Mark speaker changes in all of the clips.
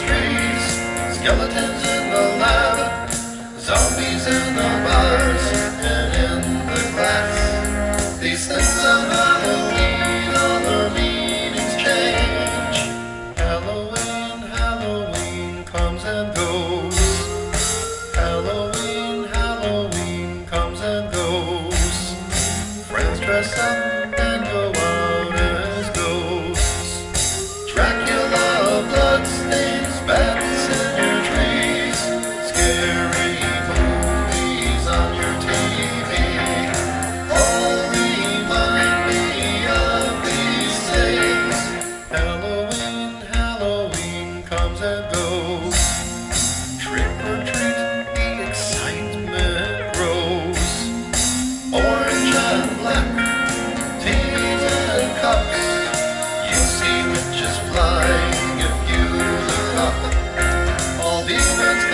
Speaker 1: mysteries, skeletons in the lab, zombies in the bars and in the glass. These things on Halloween, all the meanings change. Halloween, Halloween comes and goes. Halloween, Halloween comes and goes. Friends dress up.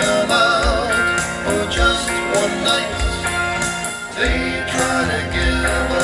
Speaker 1: paramount for just one night. They try to give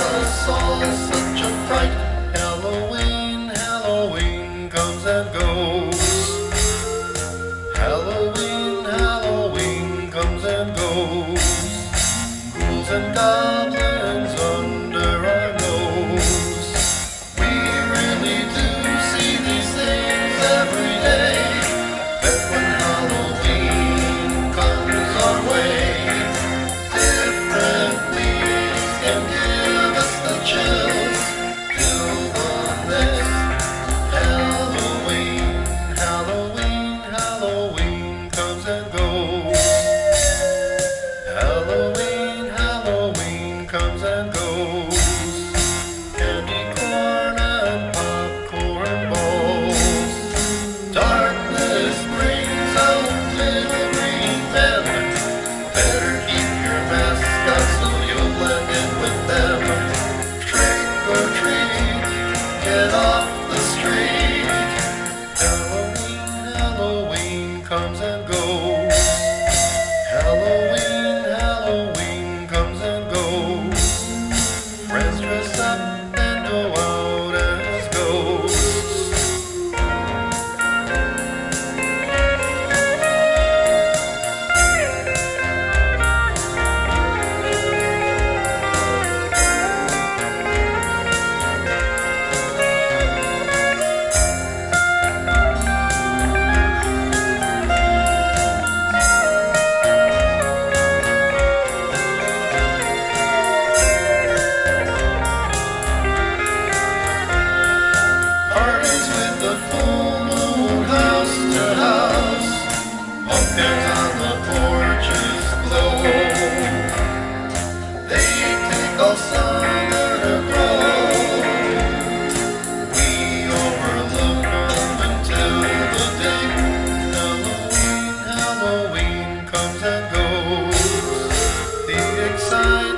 Speaker 1: sun.